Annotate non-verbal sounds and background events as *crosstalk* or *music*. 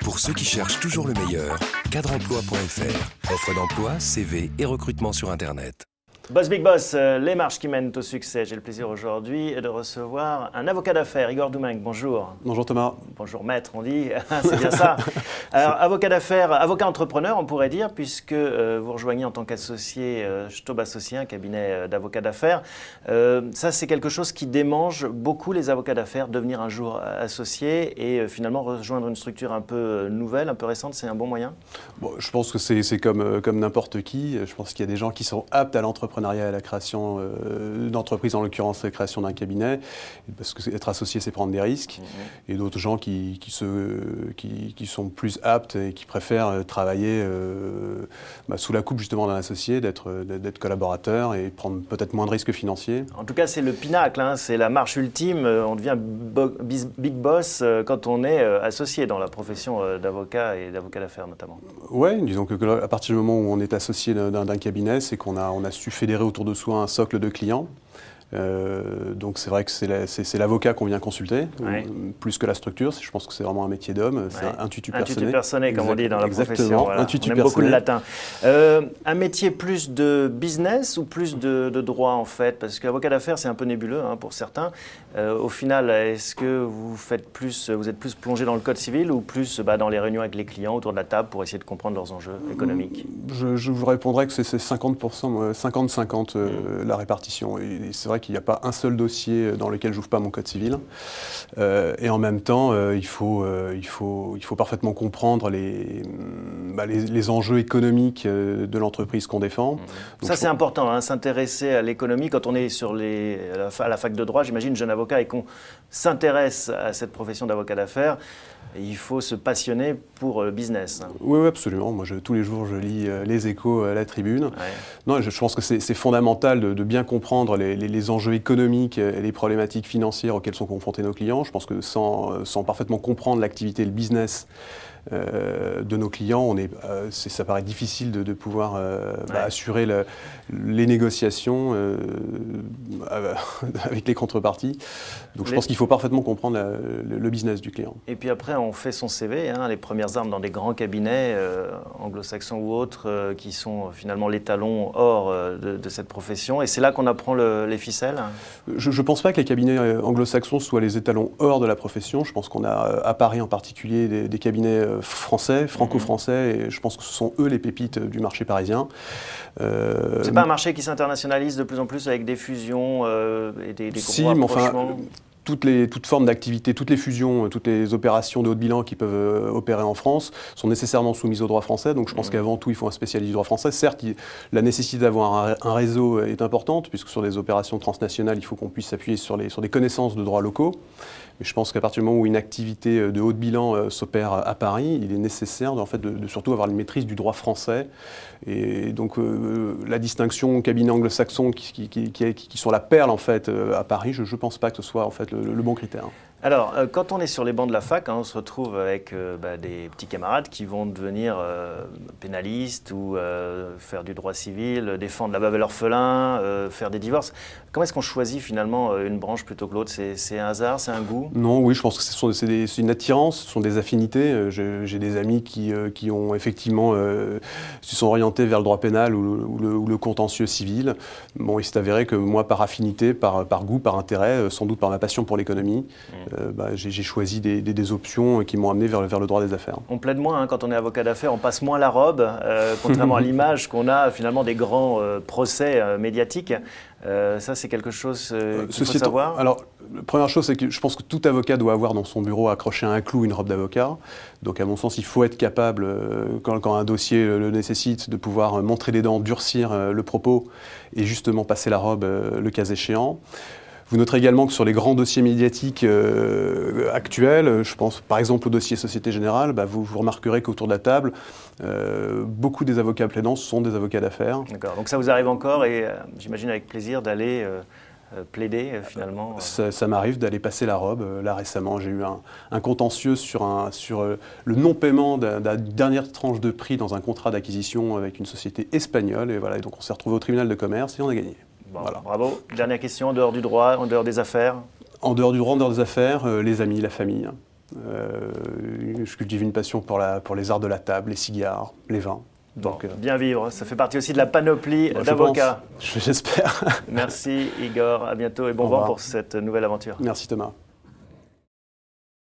Pour ceux qui cherchent toujours le meilleur, cadreemploi.fr. Offre d'emploi, CV et recrutement sur Internet. Boss Big Boss, euh, les marches qui mènent au succès. J'ai le plaisir aujourd'hui de recevoir un avocat d'affaires, Igor Doumeng. Bonjour. Bonjour Thomas. Bonjour maître, on dit. *laughs* C'est bien ça. Alors, avocat d'affaires, avocat entrepreneur, on pourrait dire, puisque euh, vous rejoignez en tant qu'associé euh, Stob Associé, un cabinet euh, d'avocats d'affaires. Ça, c'est quelque chose qui démange beaucoup les avocats d'affaires, devenir un jour associé et finalement rejoindre une structure un peu nouvelle, un peu récente, c'est un bon moyen? Bon, je pense que c'est comme, comme n'importe qui. Je pense qu'il y a des gens qui sont aptes à l'entrepreneuriat et à la création euh, d'entreprises, en l'occurrence la création d'un cabinet, parce que être associé, c'est prendre des risques. Et d'autres gens qui, qui, se, qui, qui sont plus aptes et qui préfèrent euh, travailler euh, bah, sous la coupe justement d'un associé, d'être collaborateur et prendre peut-être moins de risques financiers. En tout cas, c'est le pinacle, hein, c'est la marche ultime. Euh, On devient bo- big boss quand on est associé dans la profession d'avocat et d'avocat d'affaires notamment. Ouais, disons que à partir du moment où on est associé d'un cabinet, c'est qu'on a, on a su fédérer autour de soi un socle de clients. Euh, donc c'est vrai que c'est la- c'est c'est l'avocat qu'on vient consulter, Ouais. euh, plus que la structure. Je pense que c'est vraiment un métier d'homme, c'est Ouais. un tutu Un personné. personné, comme on dit dans la Exactement, profession. voilà. on aime beaucoup le latin. Euh, un métier plus de business ou plus de, de droit en fait? Parce qu'avocat d'affaires, c'est un peu nébuleux hein, pour certains. Euh, au final, est-ce que vous faites plus, vous êtes plus plongé dans le code civil ou plus bah, dans les réunions avec les clients autour de la table pour essayer de comprendre leurs enjeux économiques? Je, je vous répondrai que c'est c'est 50%, moi, 50-50 euh, Mm. la répartition. Et, et c'est vrai qu'il n'y a pas un seul dossier dans lequel j'ouvre pas mon code civil. Euh, et en même temps, euh, il, faut, euh, il, faut, il faut parfaitement comprendre les, mm, bah, les, les enjeux économiques euh, de l'entreprise qu'on défend. Donc, Ça, je c'est important, hein, s'intéresser à l'économie. Quand on est sur les, à, la, fac de droit, j'imagine, jeune avocat, et qu'on s'intéresse à cette profession d'avocat d'affaires, il faut se passionner pour le business. Oui, oui, absolument. Moi, je- tous les jours, je lis euh, les échos à la tribune. Ouais. Non, je, je pense que c'est c'est fondamental de, de bien comprendre les, les- les enjeux économiques et les problématiques financières auxquelles sont confrontés nos clients. Je pense que sans, euh, sans parfaitement comprendre l'activité, le business euh, de nos clients, on est, euh, ça paraît difficile de, de pouvoir euh, bah, Ouais. assurer le- les négociations *laughs* avec les contreparties. Donc, je Les- pense qu'il faut parfaitement comprendre la- le, le business du client. Et puis après, on fait son CV, hein, les premières armes dans des grands cabinets anglo-saxons ou autres, qui sont finalement l'étalon hors de, de cette profession. Et c'est là qu'on apprend le- Je ne pense pas que les cabinets euh, anglo-saxons soient les étalons hors de la profession. Je pense qu'on a euh, à Paris en particulier des, des cabinets euh, français, franco-français, et je pense que ce sont eux les pépites du marché parisien. Euh, C'est pas un marché qui s'internationalise de plus en plus avec des fusions euh, et des, des Si, gros mais enfin, rapprochements toutes, les, toutes formes d'activité, toutes les fusions, euh, toutes les opérations de haut bilan qui peuvent euh, opérer en France sont nécessairement soumises au droit français. Donc je pense Mhm. qu'avant tout, il faut un spécialiste du droit français. Certes, il- la nécessité d'avoir un, un réseau est importante, puisque sur des opérations transnationales, il faut qu'on puisse s'appuyer sur, les- sur des connaissances de droits locaux. Mais je pense qu'à partir du moment où une activité euh, de haut bilan euh, s'opère à Paris, il est nécessaire de, en fait, de, de surtout avoir une maîtrise du droit français. Et donc euh, la distinction cabinet anglo-saxon qui, qui, qui- qui- qui sont la perle en fait euh, à Paris, je ne pense pas que ce soit en fait le, bon critère. Alors, euh, quand on est sur les bancs de la fac, hein, on se retrouve avec euh, bah, des petits camarades qui vont devenir euh, pénalistes ou faire du droit civil, défendre la l'orphelin, euh, faire des divorces. Comment est-ce qu'on choisit finalement une branche plutôt que l'autre? C'est un hasard, c'est un goût? Non, oui, je pense que ce sont- c'est une attirance, ce sont des affinités. J'ai des amis qui, qui ont effectivement se sont orientés vers le droit pénal ou le, ou le- ou le contentieux civil. Bon, il s'est avéré que moi, par affinité, par, par goût, par intérêt, sans doute par ma passion pour l'économie, euh, bah, j'ai choisi des, des- des options qui m'ont amené vers, vers le droit des affaires. On plaide moins hein, quand on est avocat d'affaires, on passe moins la robe, euh, *laughs* contrairement à l'image qu'on a finalement des grands euh, procès euh, médiatiques. Euh, ça, c'est quelque chose euh, qu'il faut savoir. Alors, la première chose, c'est que je pense que tout avocat doit avoir dans son bureau accroché à un clou une robe d'avocat. Donc, à mon sens, il faut être capable, euh, quand, quand un dossier le nécessite, de pouvoir euh, montrer les dents, durcir euh, le propos et justement passer la robe euh, le cas échéant. Vous noterez également que sur les grands dossiers médiatiques euh, actuels, je pense par exemple au dossier Société Générale, bah, vous, vous remarquerez qu'autour de la table, euh, beaucoup des avocats plaidants sont des avocats d'affaires. D'accord. Donc ça vous arrive encore et euh, j'imagine avec plaisir d'aller plaider finalement. Ça, ça m'arrive d'aller passer la robe. Là récemment, j'ai eu un, un contentieux sur, un, sur le non-paiement d'un- d'une dernière tranche de prix dans un contrat d'acquisition avec une société espagnole. Et voilà, et donc on s'est retrouvé au tribunal de commerce et on a gagné. Bon, Voilà. Bravo. Dernière question, en dehors du droit, en dehors des affaires. En dehors du droit, en dehors des affaires, euh, les amis, la famille. je cultive une passion pour, la, pour les arts de la table, les cigares, les vins. Donc, bien vivre, ça fait partie aussi de la panoplie d'avocats. *laughs* J'espère. Merci Igor, à bientôt et bon vent pour cette nouvelle aventure. Merci Thomas.